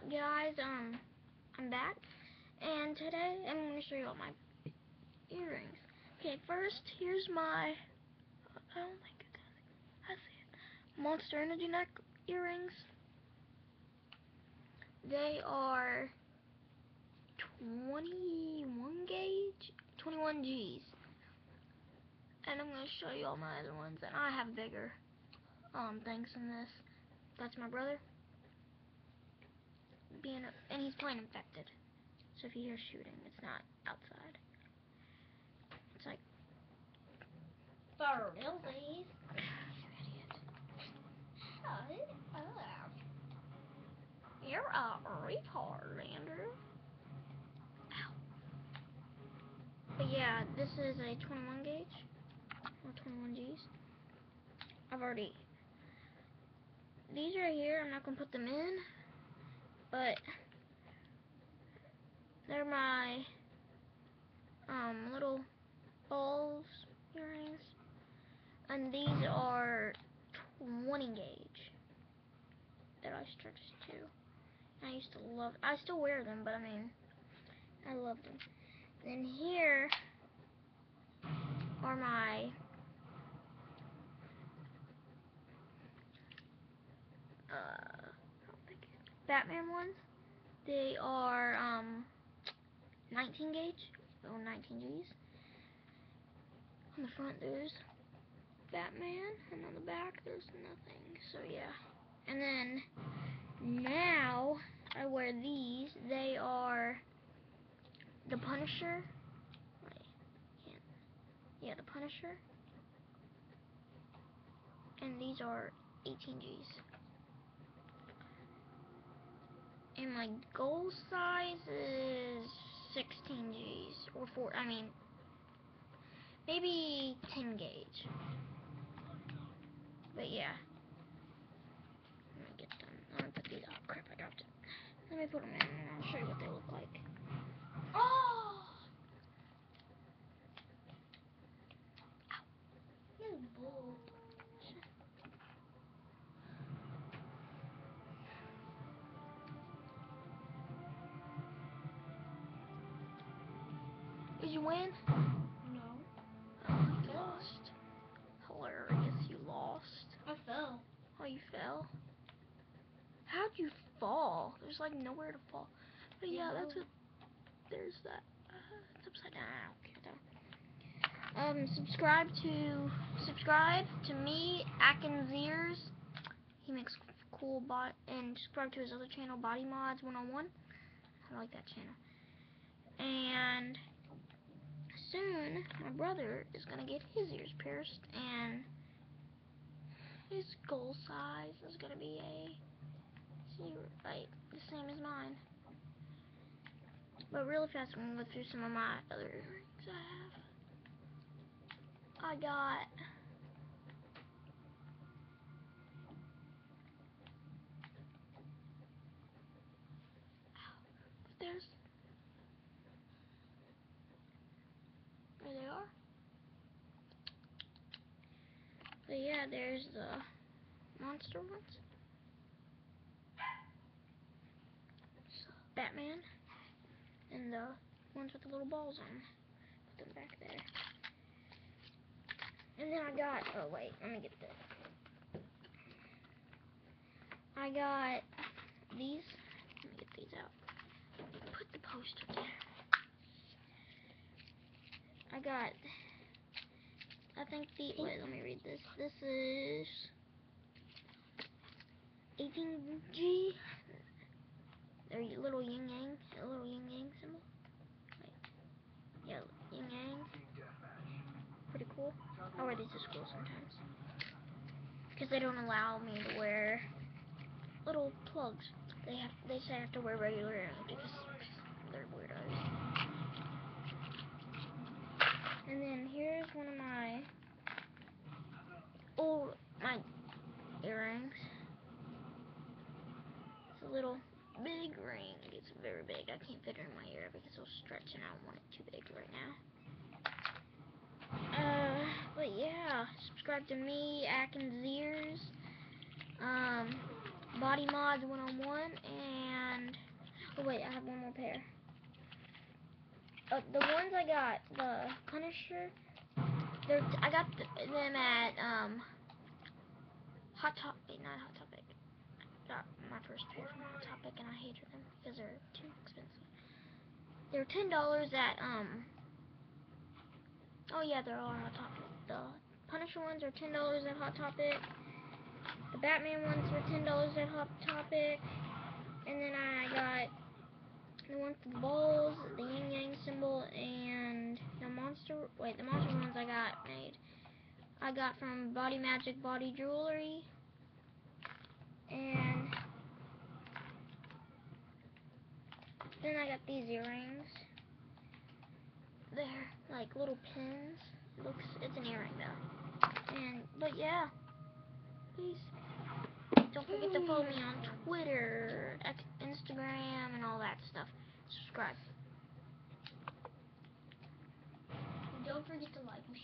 up guys um I'm back and today I'm going to show you all my earrings. Okay first here's my oh my goodness I see it. Monster Energy neck earrings. They are 21 gauge 21 G's. And I'm going to show you all my other ones and I have bigger um things than this. That's my brother being and he's playing infected. So if you hear shooting, it's not outside. It's like for realsies. you idiot. You're a retard, Andrew. Ow. But yeah, this is a 21 gauge or 21 G's. I've already these right here. I'm not gonna put them in but they're my um, little balls earrings, and these are 20 gauge that I stretched to. I used to love. I still wear them, but I mean, I love them. Then here are my uh, Batman ones. They are um 19 gauge, oh 19 G's. On the front there's Batman, and on the back there's nothing. So yeah. And then now I wear these. They are the Punisher. Yeah, the Punisher. And these are 18 G's. And my goal size is 16 G's or 4 I mean maybe 10 gauge. But yeah. I'm gonna get them. Oh, I'm gonna put these oh crap I dropped it. Let me put them in and I'll show you what they look like Did you win? No. Oh, you lost. Hilarious, you lost. I fell. Oh, you fell? How'd you fall? There's like nowhere to fall. But yeah, that's what. There's that. Uh, it's upside down. I don't care though. Um, subscribe to subscribe to me, Atkins Ears. He makes cool bot and subscribe to his other channel, Body Mods 101. I like that channel. And my brother is gonna get his ears pierced and his goal size is gonna be a zero, like the same as mine. But really fast, I'm gonna go through some of my other earrings I have. I got But yeah, there's the monster ones. Batman. And the ones with the little balls on. Put them back there. And then I got, oh wait, let me get this. I got these. Let me get these out. Put the poster there. I got I think the, wait, let me read this. This is 18G. There, you little yin yang, a little yin yang symbol. Wait. Yeah, yin yang. Pretty cool. I wear these to school sometimes. Because they don't allow me to wear little plugs. They have, they say I have to wear regular because they're weirdos. And then here's one of my old my earrings. It's a little big ring. It's very big. In my ear because it'll stretch and I don't want it too big right now. Uh, but yeah, subscribe to me, Atkins Ears, um, Body Mods 101, and Oh wait, I have one more pair. Uh, the ones I got, the Punisher, I got th- them at um Hot Topic, not Hot Topic. Got my first pair from Hot Topic, and I hated them because they're too expensive. They're ten dollars at um. Oh yeah, they're all Hot Topic. The Punisher ones are ten dollars at Hot Topic. The Batman ones were ten dollars at Hot Topic, and then I got the one for the balls, the yin yang symbol, and the monster. Wait, the monster ones I got made. I got from Body Magic Body Jewelry, and then I got these earrings. They're like little pins. Looks, it's an earring though. And but yeah, please don't forget to follow me on Twitter, Instagram, and all that stuff. Subscribe. Don't forget to like me.